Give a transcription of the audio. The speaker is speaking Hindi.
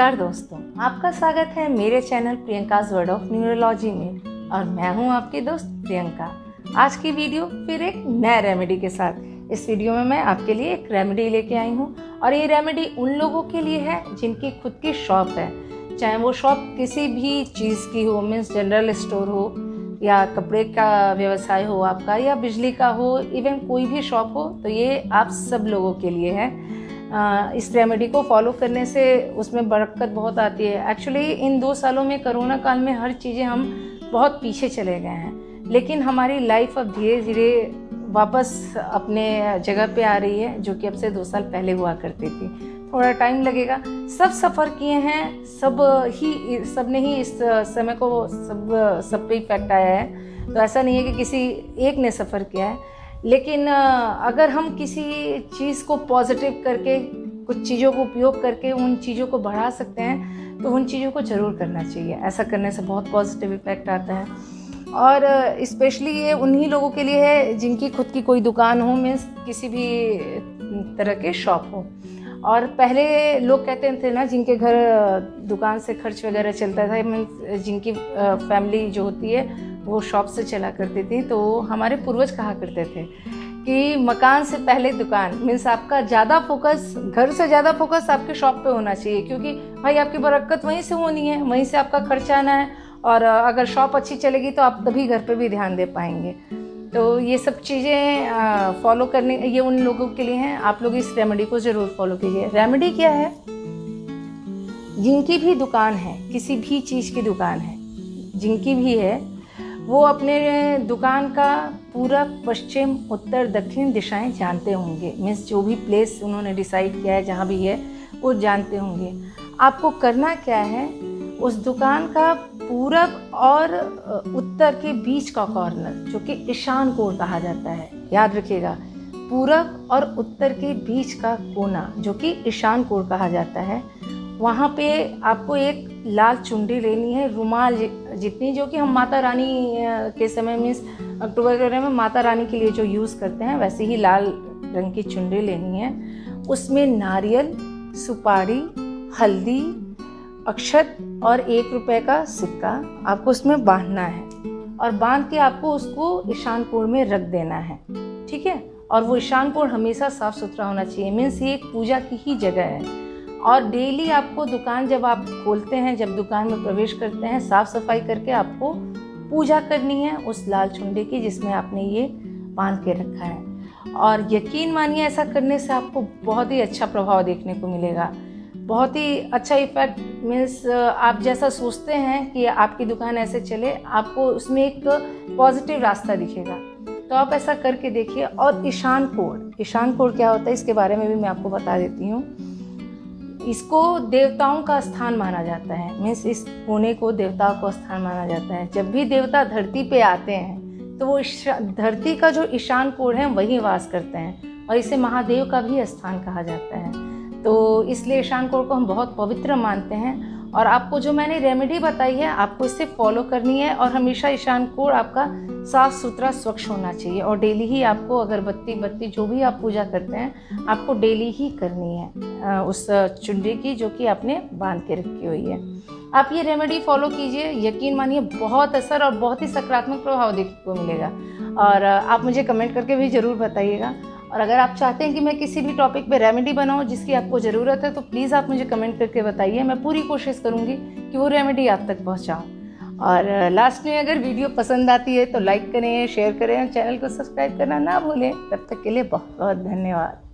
नमस्कार दोस्तों, आपका स्वागत है मेरे channel Priyanka's world of neurology में, और मैं हूँ आपकी दोस्त प्रियंका। आज की वीडियो फिर एक नए रेमेडी के साथ। इस वीडियो में मैं आपके लिए एक रेमेडी लेके आई हूँ, और ये रेमेडी उन लोगों के लिए है जिनकी खुद की शॉप है। चाहे वो शॉप किसी भी चीज़ की हो मीन्स जनरल स्टोर हो, या कपड़े का व्यवसाय हो आपका, या बिजली का हो इवन कोई भी शॉप हो तो ये आप सब लोगों के लिए है। इस रेमेडी को फॉलो करने से उसमें बरकत बहुत आती है। एक्चुअली इन दो सालों में कोरोना काल में हर चीज़ें हम बहुत पीछे चले गए हैं। लेकिन हमारी लाइफ अब धीरे धीरे वापस अपने जगह पे आ रही है, जो कि अब से दो साल पहले हुआ करती थी। थोड़ा टाइम लगेगा। सब सफ़र किए हैं, सब ही सबने ही इस समय को सब सब पे इफ़ेक्ट आया है। तो ऐसा नहीं है कि किसी एक ने सफ़र किया है। लेकिन अगर हम किसी चीज़ को पॉजिटिव करके, कुछ चीज़ों को उपयोग करके उन चीज़ों को बढ़ा सकते हैं तो उन चीज़ों को ज़रूर करना चाहिए। ऐसा करने से बहुत पॉजिटिव इफ़ेक्ट आता है। और इस्पेशली ये उन्हीं लोगों के लिए है जिनकी खुद की कोई दुकान हो, मीन्स किसी भी तरह के शॉप हो। और पहले लोग कहते थे ना, जिनके घर दुकान से खर्च वगैरह चलता था, मीन्स जिनकी फैमिली जो होती है वो शॉप से चला करती थी तो हमारे पूर्वज कहा करते थे कि मकान से पहले दुकान मीन्स आपका ज़्यादा फोकस घर से ज़्यादा फोकस आपके शॉप पे होना चाहिए, क्योंकि भाई आपकी बरक्कत वहीं से होनी है, वहीं से आपका खर्चा आना है, और अगर शॉप अच्छी चलेगी तो आप तभी घर पे भी ध्यान दे पाएँगे। तो ये सब चीज़ें फॉलो करने, ये उन लोगों के लिए हैं, आप लोग इस रेमेडी को ज़रूर फॉलो कीजिए। रेमेडी क्या है? जिनकी भी दुकान है, किसी भी चीज़ की दुकान है, जिनकी भी है वो अपने दुकान का पूरा पश्चिम, उत्तर, दक्षिण दिशाएँ जानते होंगे। मीन्स जो भी प्लेस उन्होंने डिसाइड किया है, जहाँ भी है, वो जानते होंगे। आपको करना क्या है? उस दुकान का पूरब और उत्तर के बीच का कॉर्नर जो कि ईशान कोण कहा जाता है। याद रखिएगा, पूरब और उत्तर के बीच का कोना, जो कि ईशान कोण कहा जाता है। वहाँ पे आपको एक लाल चुंडी लेनी है, रुमाल जितनी जो कि हम माता रानी के समय मीन्स अक्टूबर के में माता रानी के लिए जो यूज़ करते हैं, वैसे ही लाल रंग की चुंडी लेनी है। उसमें नारियल, सुपारी, हल्दी, अक्षत और एक रुपए का सिक्का आपको उसमें बांधना है और बाँध के आपको उसको ईशान कोण में रख देना है, ठीक है? और वो ईशान कोण हमेशा साफ़ सुथरा होना चाहिए, मीन्स ये एक पूजा की ही जगह है। और डेली आपको दुकान जब आप खोलते हैं, जब दुकान में प्रवेश करते हैं, साफ़ सफ़ाई करके आपको पूजा करनी है उस लाल चुंडे की जिसमें आपने ये बाँध के रखा है। और यकीन मानिए, ऐसा करने से आपको बहुत ही अच्छा प्रभाव देखने को मिलेगा। बहुत ही अच्छा इफ़ेक्ट मीन्स आप जैसा सोचते हैं कि आपकी दुकान ऐसे चले, आपको उसमें एक पॉजिटिव रास्ता दिखेगा। तो आप ऐसा करके देखिए। और ईशान कोड ईशान कोड क्या होता है, इसके बारे में भी मैं आपको बता देती हूँ। इसको देवताओं का स्थान माना जाता है। मीन्स इस कोने को देवताओं का स्थान माना जाता है। जब भी देवता धरती पे आते हैं तो वो धरती का जो ईशान कोण है, वही वास करते हैं और इसे महादेव का भी स्थान कहा जाता है। तो इसलिए ईशान कोण को हम बहुत पवित्र मानते हैं और आपको जो मैंने रेमेडी बताई है, आपको इसे फॉलो करनी है और हमेशा ईशान कोण आपका साफ़ सुथरा, स्वच्छ होना चाहिए और डेली ही आपको अगरबत्ती, बत्ती जो भी आप पूजा करते हैं, आपको डेली ही करनी है उस चुंडी की जो कि आपने बाँध के रखी हुई है। आप ये रेमेडी फॉलो कीजिए, यकीन मानिए बहुत असर और बहुत ही सकारात्मक प्रभाव देखने को मिलेगा। और आप मुझे कमेंट करके भी ज़रूर बताइएगा। और अगर आप चाहते हैं कि मैं किसी भी टॉपिक पे रेमेडी बनाऊँ जिसकी आपको ज़रूरत है तो प्लीज़ आप मुझे कमेंट करके बताइए। मैं पूरी कोशिश करूँगी कि वो रेमेडी आप तक पहुँचाऊँ। और लास्ट में अगर वीडियो पसंद आती है तो लाइक करें शेयर करें और चैनल को सब्सक्राइब करना ना भूलें। तब तक के लिए बहुत बहुत धन्यवाद।